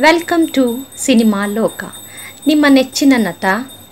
Welcome to cinema ಲೋಕ. ನಿಮ್ಮ ನೆಚ್ಚಿನ ನಟ,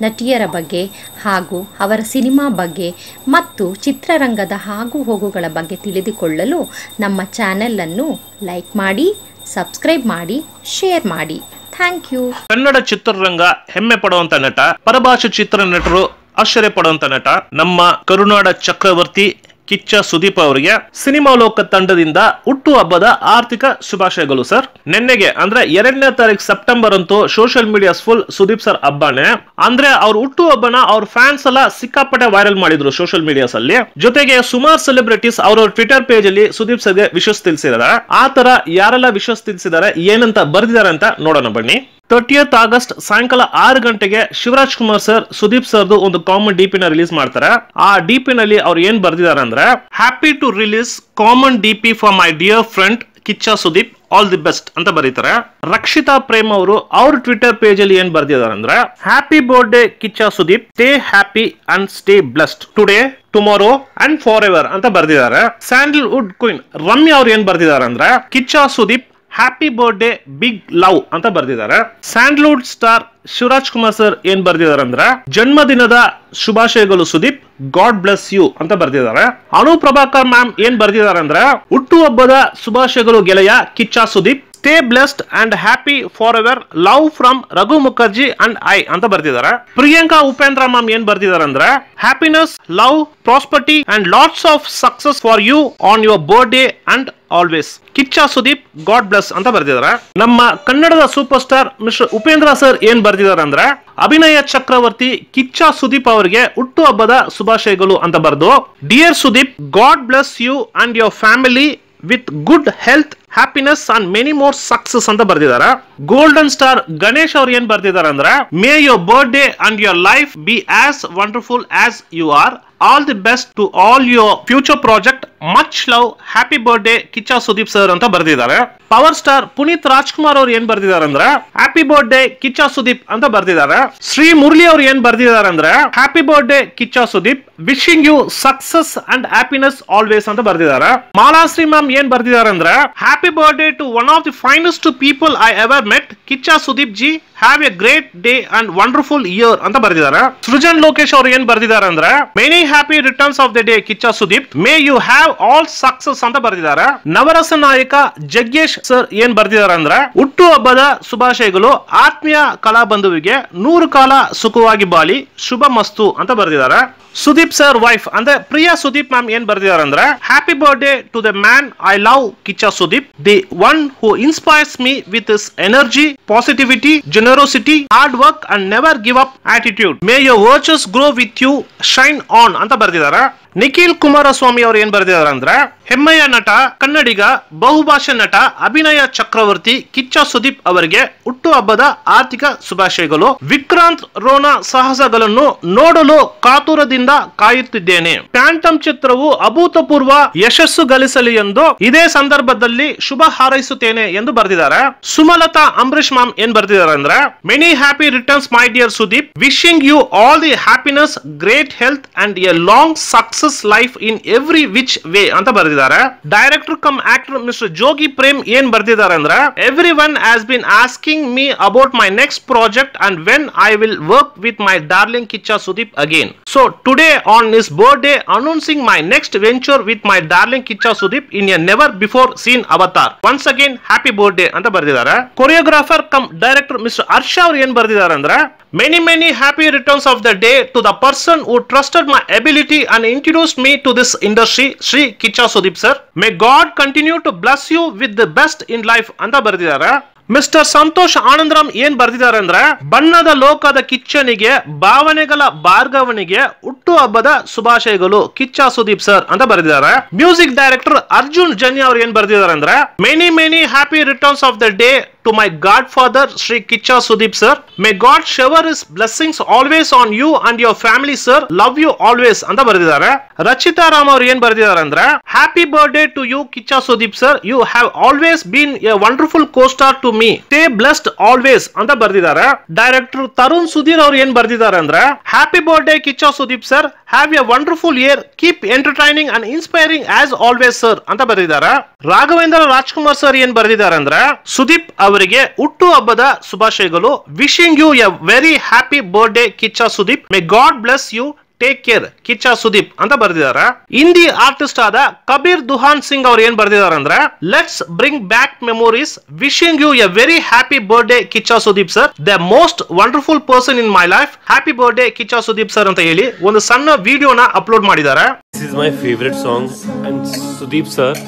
ನಟಿಯರ ಬಗ್ಗೆ ಹಾಗೂ ಅವರ ಸಿನಿಮಾ ಬಗ್ಗೆ ಮತ್ತು ಚಿತ್ರರಂಗದ ಆಗು ಹೋಗುಗಳ ಬಗ್ಗೆ ತಿಳಿದುಕೊಳ್ಳಲು ನಮ್ಮ ಚಾನೆಲನ್ನು ಲೈಕ್ ಮಾಡಿ, ಸಬ್ಸ್ಕ್ರೈಬ್ ಮಾಡಿ, ಶೇರ್ ಮಾಡಿ. Thank you. ಕನ್ನಡ ಚಿತ್ರರಂಗ ಹೆಮ್ಮೆ ಪಡುವಂತ ನಟ, ಪರಭಾಷೆ ಚಿತ್ರ ನಟರು ಆಶ್ಚರ್ಯ ಪಡುವಂತ ನಟ, ನಮ್ಮ ಕರುನಾಡ ಚಕ್ರವರ್ತಿ ಕಿಚ್ಚ ಸುದೀಪ್ ಅವರಿಗೆ ಸಿನಿಮಾ ಲೋಕ ತಂಡದಿಂದ ಹುಟ್ಟು ಹಬ್ಬದ ಆರ್ಥಿಕ ಶುಭಾಶಯಗಳು, ಸರ್. ನಿನ್ನೆಗೆ, ಅಂದ್ರೆ ಎರಡನೇ ತಾರೀಕು ಸೆಪ್ಟೆಂಬರ್ ಅಂತೂ social media full Sudeep sir ಹಬ್ಬನೇ. ಅಂದ್ರೆ ಅವ್ರ ಹುಟ್ಟು ಹಬ್ಬನ ಅವ್ರ ಫ್ಯಾನ್ಸ್ ಎಲ್ಲ ಸಿಕ್ಕಾಪಟ್ಟೆ ವೈರಲ್ ಮಾಡಿದ್ರು ಸೋಷಿಯಲ್ ಮೀಡಿಯಾಸ್ ಅಲ್ಲಿ. ಜೊತೆಗೆ ಸುಮಾರು ಸೆಲೆಬ್ರಿಟೀಸ್ ಅವ್ರ ಟ್ವಿಟರ್ ಪೇಜ್ ಅಲ್ಲಿ ಸುದೀಪ್ ಸರ್ಗೆ ವಿಶಸ್ ತಿಳಿಸಿದಾರೆ ಆ ತರ ಯಾರೆಲ್ಲ ವಿಶಸ್ ತಿಳಿಸಿದ್ದಾರೆ, ಏನಂತ ಬರ್ದಿದ್ದಾರೆ ಅಂತ ನೋಡೋಣ ಬನ್ನಿ. ತರ್ಟಿಯತ್ ಆಗಸ್ಟ್ ಸಾಯಂಕಾಲ ಆರು ಗಂಟೆಗೆ ಶಿವರಾಜ್ ಕುಮಾರ್ ಸರ್, ಸುದೀಪ್ ಸರ್ದು ಒಂದು ಕಾಮನ್ ಡಿಪಿ ನ ರಿಲೀಸ್ ಮಾಡ್ತಾರೆ. ಆ ಡಿಪಿ ನಲ್ಲಿ ಅವ್ರು ಏನ್ ಬರ್ದಿದ್ದಾರೆ ಅಂದ್ರೆ happy to release common DP for my dear friend Kichcha Sudeep all the best ಅಂತ ಬರೀತಾರೆ. ರಕ್ಷಿತಾ ಪ್ರೇಮ್ ಅವರು ಅವ್ರ ಟ್ವಿಟರ್ ಪೇಜ್ ಅಲ್ಲಿ ಏನ್ ಬರ್ದಿದ್ದಾರೆ ಅಂದ್ರೆ happy birthday Kichcha Sudeep stay happy and stay blessed today tomorrow and for ever ಅಂತ ಬರ್ದಿದ್ದಾರೆ. ಸ್ಯಾಂಡಲ್ವುಡ್ ಕ್ವೀನ್ ರಮ್ಯಾ ಅವ್ರು ಏನ್ ಬರ್ದಿದ್ದಾರೆ ಅಂದ್ರೆ, Kichcha Sudeep happy birthday big love ಅಂತ ಬರ್ದಿದ್ದಾರೆ. Sandalwood star Shivaraj Kumar sir ಏನ್ ಬರ್ದಿದ್ದಾರೆ ಅಂದ್ರೆ, ಜನ್ಮದಿನದ ಶುಭಾಶಯಗಳು ಸುದೀಪ್ ಗಾಡ್ ಬ್ಲೆಸ್ ಯು ಅಂತ ಬರ್ದಿದ್ದಾರೆ. ಅನು ಪ್ರಭಾಕರ್ ಮ್ಯಾಮ್ ಏನ್ ಬರ್ದಿದ್ದಾರೆ ಅಂದ್ರೆ, ಹುಟ್ಟುಹಬ್ಬದ ಶುಭಾಶಯಗಳು ಗೆಳೆಯ Kichcha Sudeep stay blessed and happy for ever love from Raghu Mukherjee and I ಅಂತ ಬರ್ತಿದ್ದಾರೆ ಪ್ರಿಯಾಂಕಾ ಉಪೇಂದ್ರ ಮ್ಯಾಮ್ ಏನ್ ಬರ್ತಿದ್ದಾರೆ ಅಂದ್ರೆ happiness love prosperity and lots of success for you on your birthday and always Kichcha Sudeep God bless ಅಂತ ಬರ್ತಿದ್ದಾರೆ ನಮ್ಮ ಕನ್ನಡದ super star mister Upendra sir ಏನ್ ಬರ್ತಿದ್ದಾರೆ ಅಂದ್ರೆ ಅಭಿನಯ ಚಕ್ರವರ್ತಿ ಕಿಚ್ಚ ಸುದೀಪ್ ಅವರಿಗೆ ಹುಟ್ಟು ಹಬ್ಬದ ಶುಭಾಶಯಗಳು ಅಂತ ಬರೆದು dear Sudeep God bless you and your family with good health happiness and many more success ಅಂತ ಬರ್ದಿದ್ದಾರೆ ಗೋಲ್ಡನ್ ಸ್ಟಾರ್ ಗಣೇಶ್ ಅವ್ರು ಏನ್ ಬರ್ದಿದ್ದಾರೆ ಅಂದ್ರೆ may your birthday and your life be as wonderful as you are all the best to all your future project much love happy birthday Kichcha Sudeep sir ಅಂತ ಬರ್ದಿದ್ದಾರೆ power star Puneeth Rajkumar ಅವ್ರು ಏನ್ ಬರ್ದಿದ್ದಾರೆ ಅಂದ್ರೆ ಹ್ಯಾಪಿ ಬರ್ಡೇ ಕಿಚ್ಚಾ ಸುದೀಪ್ ಅಂತ ಬರ್ದಿದ್ದಾರೆ ಶ್ರೀ ಮುರಳಿ ಅವ್ರು ಏನ್ ಬರ್ದಿದ್ದಾರೆ ಅಂದ್ರೆ happy birthday Kichcha Sudeep wishing you success and happiness always ಅಂತ ಬರ್ದಿದ್ದಾರೆ ಮಾಲಾಶ್ರೀ ಮ್ಯಾಮ್ ಏನ್ ಬರ್ದಿದ್ದಾರೆ ಅಂದ್ರೆ happy birthday to one of the finest people I ever met Kichcha Sudeep ji have a great day and wonderful year ಅಂತ ಬರೆದಿದ್ದಾರೆ. ಸೃಜನ್ ಲೋಕೇಶ್ ಅವ್ರು ಏನ್ ಬರೆದಿದ್ದಾರೆ ಅಂದ್ರೆ many happy returns of the day Kichcha Sudeep may you have all success ಅಂತ ಬರೆದಿದ್ದಾರೆ. ನವರಸ ನಾಯಕ Jaggesh sir ಏನ್ ಬರೆದಿದ್ದಾರೆ ಅಂದ್ರೆ, ಹುಟ್ಟು ಹಬ್ಬದ ಶುಭಾಶಯಗಳು, ಆತ್ಮೀಯ ಕಲಾ ಬಂಧುವಿಗೆ ನೂರು ಕಾಲ ಸುಖವಾಗಿ ಬಾಳಿ, ಶುಭ ಮಸ್ತು ಅಂತ ಬರೆದಿದ್ದಾರೆ. ಸುದೀಪ್ ಸರ್ ವೈಫ್ ಅಂದ್ರೆ, ಪ್ರಿಯಾ ಸುದೀಪ್ ಮ್ಯಾಮ್ ಏನ್ ಬರೆದಿದ್ದಾರೆ ಅಂದ್ರೆ happy birthday to the man I love Kichcha Sudeep the one who inspires me with his energy positivity generosity hard work and never give up attitude may your virtues grow with you shine on ಅಂತ ಬರ್ದಿದ್ದಾರೆ ನಿಖಿಲ್ ಕುಮಾರಸ್ವಾಮಿ ಅವರು ಏನ್ ಬರೆದಿದ್ದಾರೆ ಅಂದ್ರೆ ಹೆಮ್ಮೆಯ ನಟ, ಕನ್ನಡಿಗ ಬಹುಭಾಷಾ ನಟ ಅಭಿನಯ ಚಕ್ರವರ್ತಿ ಕಿಚ್ಚ ಸುದೀಪ್ ಅವರಿಗೆ ಹುಟ್ಟು ಹಬ್ಬದ ಆರ್ಥಿಕ ಶುಭಾಶಯಗಳು. ವಿಕ್ರಾಂತ್ ರೋಣ ಸಾಹಸಗಳನ್ನು ನೋಡಲು ಕಾತುರದಿಂದ ಕಾಯುತ್ತಿದ್ದೇನೆ. ಪ್ಯಾಂಟಮ್ ಚಿತ್ರವು ಅಭೂತಪೂರ್ವ ಯಶಸ್ಸು ಗಳಿಸಲಿ ಎಂದು ಇದೇ ಸಂದರ್ಭದಲ್ಲಿ ಶುಭ ಹಾರೈಸುತ್ತೇನೆ ಎಂದು ಬರೆದಿದ್ದಾರೆ. ಸುಮಲತಾ ಅಂಬರೀಶ್ ಮಾಮ್ ಏನ್ ಬರೆದಿದ್ದಾರೆ ಅಂದ್ರೆ many happy returns my dear Sudeep. Wishing you all the happiness great health and a long success life in every which way ಅಂತ ಬರೆದಿದ್ದಾರೆ. Director cum actor mister Jogi Prem ಏನ್ ಬರ್ದಿದ್ದಾರೆ ಅಂದ್ರೆ every one has been asking me about my next project and when I will work with my darling Kichcha Sudeep again so today on his birthday announcing my next venture with my darling Kichcha Sudeep in a never before seen avatar once again happy birthday ಅಂತ ಬರ್ದಿದ್ದಾರೆ. Choreographer cum director mister Harsha ಅವ್ರು ಏನ್ ಬರ್ದಿದ್ದಾರೆ ಅಂದ್ರೆ many many happy returns of the day to the person who trusted my ability and introduced me to this industry, Shri Kichcha Sudeep sir may God continue to bless you with the best in life ಅಂತ ಬರೆದಿದ್ದಾರೆ mister Santhosh Anandram ಏನ್ ಬರ್ದಿದ್ದಾರೆ ಅಂದ್ರೆ ಬಣ್ಣದ ಲೋಕದ ಕಿಚ್ಚನಿಗೆ ಭಾವನೆಗಳ ಭಾರ್ಗವನಿಗೆ ಹುಟ್ಟು ಹಬ್ಬದ ಶುಭಾಶಯಗಳು ಕಿಚ್ಚ ಸುದೀಪ್ ಸರ್ ಅಂತ ಬರೆದಿದ್ದಾರೆ. ಮ್ಯೂಸಿಕ್ ಡೈರೆಕ್ಟರ್ ಅರ್ಜುನ್ ಜನ್ಯ ಅವರು ಏನ್ ಬರ್ದಿದ್ದಾರೆ ಅಂದ್ರೆ many many happy returns of the day to my godfather Shri Kichcha Sudeep sir may God his is always always on you and family sir love you always ಅಂತ ಬರೆದಿದ್ದಾರೆ. ರಚಿತಾ ರಾಮ್ ಅವ್ರು ಏನ್ ಬರೆದಿದ್ದಾರೆ ಅಂದ್ರೆ happy birthday to you Kichcha Sudeep sir you have always been a wonderful costar to me stay blessed always ಅಂತ ಬರೆದಿದ್ದಾರೆ. Director Tarun Sudhir ಅವ್ರು ಏನ್ ಬರೆದಿದ್ದಾರೆ ಅಂದ್ರೆ happy birthday Kichcha Sudeep sir have a wonderful year keep entertaining and inspiring us always sir ಅಂತ ಬರೆದಿದ್ದಾರೆ? Raghavendra Rajkumar sir ಏನ್ ಬರೆದಿದ್ದಾರೆ ಅಂದ್ರೆ, ಸುದೀಪ್ ಅವರಿಗೆ ಹುಟ್ಟು ಹಬ್ಬದ ಶುಭಾಶಯಗಳು. Wishing you a very happy birthday Kichcha Sudeep. May God bless you take care Kichcha Sudeep ಅಂತ ಬರೆದಿದ್ದಾರೆ ಹಿಂದಿ ಆರ್ಟಿಸ್ಟ್ ಆದ ಕಬೀರ್ ದುಹಾನ್ ಸಿಂಗ್ ಅವ್ರು ಏನ್ ಬರೆದಿದ್ದಾರೆ ಅಂದ್ರೆ let's bring back memories wishing you a very happy birthday Kichcha Sudeep sir the most wonderful person in my life happy birthday Kichcha Sudeep sir ಅಂತ ಹೇಳಿ ಒಂದು ಸಣ್ಣ ವಿಡಿಯೋನ ಅಪ್ಲೋಡ್ ಮಾಡಿದ್ದಾರೆ This is my favorite song, and Sudeep sir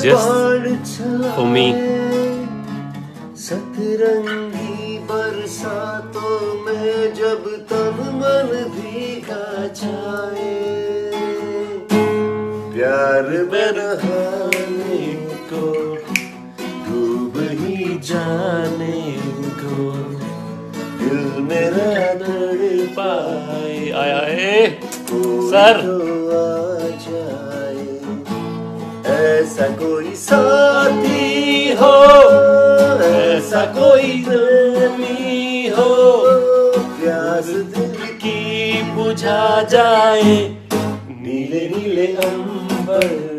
just for me. सतरंगी बरसातों में जब तन मन भीगा जाए प्यार में नहाने को डूब ही जाने को दिल मेरा तड़पा Bye. Aye, aye. Sir. आ जाए ऐसा कोई हो ऐसा कोई प्रेमी हो प्यास दिल की बुझा जाए नीले नीले अंबर पर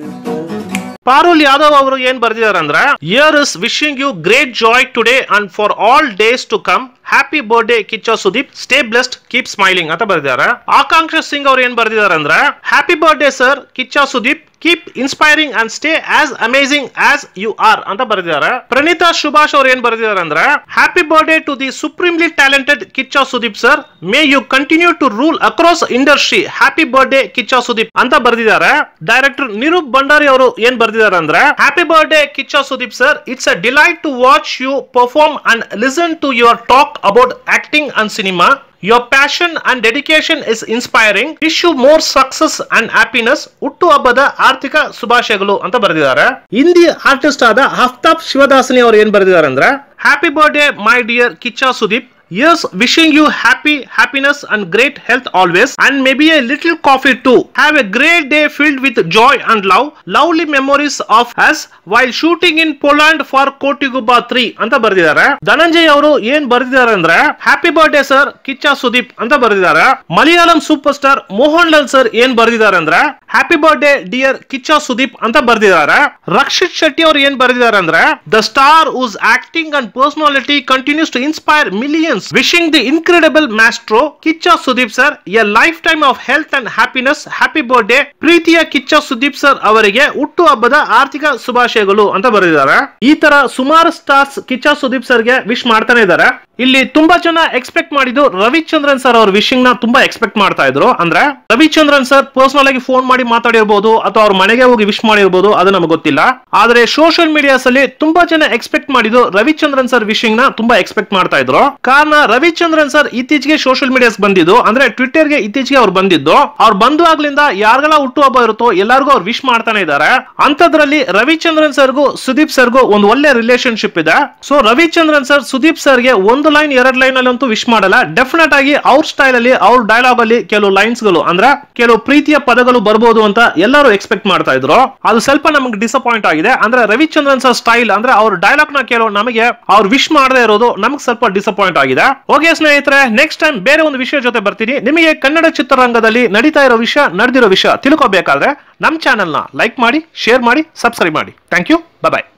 ಪಾರುಲ್ ಯಾದವ್ ಅವರು ಏನ್ ಬರೆದಿದ್ದಾರೆ ಅಂದ್ರೆ here is wishing you great joy today and for all days to come happy birthday Kichcha Sudeep stay blessed keep smiling ಅಂತ ಬರೆದಿದ್ದಾರೆ ಆಕಾಂಕ್ಷ ಸಿಂಗ್ ಅವ್ರು ಏನ್ ಬರೆದಿದ್ದಾರೆ ಅಂದ್ರೆ happy birthday sir Kichcha Sudeep keep inspiring and stay as amazing as you are ಅಂತ ಬರೆದಿದ್ದಾರೆ. ಪ್ರಣೀತಾ ಸುಭಾಷ್ ಅವ್ರು ಏನ್ ಬರೆದಿದ್ದಾರೆ ಅಂದ್ರೆ happy birthday to the supremely talented Kichcha Sudeep sir may you continue to rule across industry happy birthday Kichcha Sudeep ಅಂತ ಬರೆದಿದ್ದಾರೆ. Director Nirup Bhandari ಅವರು ಏನ್ ಬರೆದಿದ್ದಾರೆ ಅಂದ್ರೆ happy birthday Kichcha Sudeep sir it's a delight to watch you perform and listen to your talk about acting and cinema your passion and dedication is inspiring wish you more success and happiness ಹುಟ್ಟು ಹಬ್ಬದ ಆರ್ಥಿಕ ಶುಭಾಶಯಗಳು ಅಂತ ಬರೆದಿದ್ದಾರೆ Hindi artist ಆದ ಹಫ್ತಾಬ್ ಶಿವದಾಸನಿ ಅವರು ಏನ್ ಬರೆದಿದ್ದಾರೆ ಅಂದ್ರೆ happy birthday my dear Kichcha Sudeep Yes, wishing you happy, happiness and great health always and maybe a little coffee too. Have a great day filled with joy and love. Lovely memories of us while shooting in Poland for Kotiguba 3 ಅಂತ ಬರೆದಿದ್ದಾರೆ ಧನಂಜಯ್ ಅವರು ಏನ್ ಬರೆದಿದ್ದಾರೆ ಅಂದ್ರೆ happy birthday sir Kichcha Sudeep ಅಂತ ಬರೆದಿದ್ದಾರೆ Malayalam super star Mohan Lal sir ಏನ್ ಬರೆದಿದ್ದಾರೆ ಅಂದ್ರೆ happy birthday dear Kichcha Sudeep ಅಂತ ಬರೆದಿದ್ದಾರೆ. ರಕ್ಷಿತ್ ಶೆಟ್ಟಿ ಅವರು ಏನ್ ಬರೆದಿದ್ದಾರೆ ಅಂದ್ರೆ the star's acting and personality continues to inspire millions wishing the incredible maestro Kichcha Sudeep sir a lifetime of health and happiness happy birthday ಪ್ರೀತಿಯ ಕಿಚ್ಚ ಸುದೀಪ್ ಸರ್ ಅವರಿಗೆ ಹುಟ್ಟು ಹಬ್ಬದ ಆರ್ಥಿಕ ಶುಭಾಶಯಗಳು ಅಂತ ಬರೆದಿದ್ದಾರೆ. ಈ ತರ ಸುಮಾರು ಸ್ಟಾರ್ಸ್ ಕಿಚ್ಚ ಸುದೀಪ್ ಸರ್ಗೆ ವಿಶ್ ಮಾಡ್ತಾನೆ ಇದ್ದಾರೆ. ಇಲ್ಲಿ ತುಂಬಾ ಜನ ಎಕ್ಸ್ಪೆಕ್ಟ್ ಮಾಡಿದ್ದು ರವಿಚಂದ್ರನ್ ಸರ್ ಅವ್ರ ವಿಶಿಂಗ್ನ ತುಂಬಾ ಎಕ್ಸ್ಪೆಕ್ಟ್ ಮಾಡ್ತಾ ಇದ್ರು. ಅಂದ್ರೆ, ರವಿಚಂದ್ರನ್ ಸರ್ ಪರ್ಸನಲ್ ಆಗಿ ಫೋನ್ ಮಾಡಿ ಮಾತಾಡಿರ್ಬೋದು ಅಥವಾ ಅವ್ರ ಮನೆಗೆ ಹೋಗಿ ವಿಶ್ ಮಾಡಿರ್ಬೋದು, ಅದು ನಮಗೆ ಗೊತ್ತಿಲ್ಲ. ಆದ್ರೆ ಸೋಷಿಯಲ್ ಮೀಡಿಯಾಸ್ ಅಲ್ಲಿ ತುಂಬಾ ಜನ ಎಕ್ಸ್ಪೆಕ್ಟ್ ಮಾಡಿದ್ದು ರವಿಚಂದ್ರನ್ ಸರ್ ವಿಶಿಂಗ್ನ ತುಂಬಾ ಎಕ್ಸ್ಪೆಕ್ಟ್ ಮಾಡ್ತಾ ಇದ್ರು. ಕಾರಣ ರವಿಚಂದ್ರನ್ ಸರ್ ಇತ್ತೀಚೆಗೆ ಸೋಷಿಯಲ್ ಮೀಡಿಯಾಸ್ ಬಂದಿದ್ದು, ಅಂದ್ರೆ ಟ್ವಿಟರ್ಗೆ ಇತ್ತೀಚೆಗೆ ಅವ್ರು ಬಂದಿದ್ದು. ಅವ್ರು ಬಂದು ಆಗ್ಲಿಂದ ಯಾರ್ಗಳ ಹುಟ್ಟು ಹಬ್ಬ ಇರುತ್ತೋ ಎಲ್ಲರಿಗೂ ಅವ್ರು ವಿಶ್ ಮಾಡ್ತಾನೆ ಇದ್ದಾರೆ. ಅಂತದ್ರಲ್ಲಿ ರವಿಚಂದ್ರನ್ ಸರ್ಗೂ ಸುದೀಪ್ ಸರ್ಗೂ ಒಂದು ಒಳ್ಳೆ ರಿಲೇಶನ್ಶಿಪ್ ಇದೆ. ಸೊ ರವಿಚಂದ್ರನ್ ಸರ್ ಸುದೀಪ್ ಸರ್ಗೆ ಒಂದು ಲೈನ್ ಎರಡ್ ಲೈನ್ ಅಲ್ಲಿ ಅಂತೂ ವಿಶ್ ಮಾಡಲ್ಲ. ಡೆಫಿನೆಟ್ ಆಗಿ ಅವ್ರ ಸ್ಟೈಲ್ ಅಲ್ಲಿ, ಅವ್ರ ಡೈಲಾಗ್ ಅಲ್ಲಿ ಕೆಲವು ಲೈನ್ಸ್ಗಳು, ಅಂದ್ರೆ ಕೆಲವು ಪ್ರೀತಿಯ ಪದಗಳು ಬರ್ಬೋದು ಅಂತ ಎಲ್ಲರೂ ಎಕ್ಸ್ಪೆಕ್ಟ್ ಮಾಡ್ತಾ ಇದ್ರು. ಅದು ಸ್ವಲ್ಪ ನಮ್ಗೆ ಡಿಸಪಾಯಿಂಟ್ ಆಗಿದೆ. ಅಂದ್ರೆ ರವಿಚಂದ್ರನ್ ಸರ್ ಸ್ಟೈಲ್ ಅಂದ್ರೆ ಅವ್ರ ಡೈಲಾಗ್ನ ಕೇಳೋ ನಮಗೆ ಅವ್ರು ವಿಶ್ ಮಾಡದೇ ಇರೋದು ನಮ್ಗೆ ಸ್ವಲ್ಪ ಡಿಸಪಾಯಿಂಟ್ ಆಗಿದೆ. ಓಕೆ ಸ್ನೇಹಿತರೆ ನೆಕ್ಸ್ಟ್ ಟೈಮ್ ಬೇರೆ ಒಂದು ವಿಷಯ ಜೊತೆ ಬರ್ತೀನಿ. ನಿಮಗೆ ಕನ್ನಡ ಚಿತ್ರರಂಗದಲ್ಲಿ ನಡೀತಾ ಇರೋ ವಿಷಯ, ನಡೆದಿರೋ ವಿಷಯ ತಿಳ್ಕೊಬೇಕಾದ್ರೆ ನಮ್ಮ ಚಾನೆಲ್ನ ಲೈಕ್ ಮಾಡಿ ಶೇರ್ ಮಾಡಿ ಸಬ್ಸ್ಕ್ರೈಬ್ ಮಾಡಿ. Thank you bye